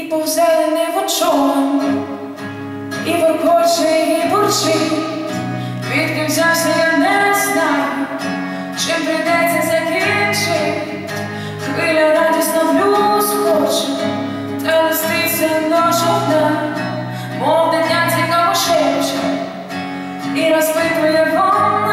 і повзе в чолом, і воркоче, і бурчить, відки взявся я не знаю, чим прийдеться закінчить, хвиля радісно влю скоче, та листиться до жовтна, мов дитя цікаво шепче, і розпитує вона.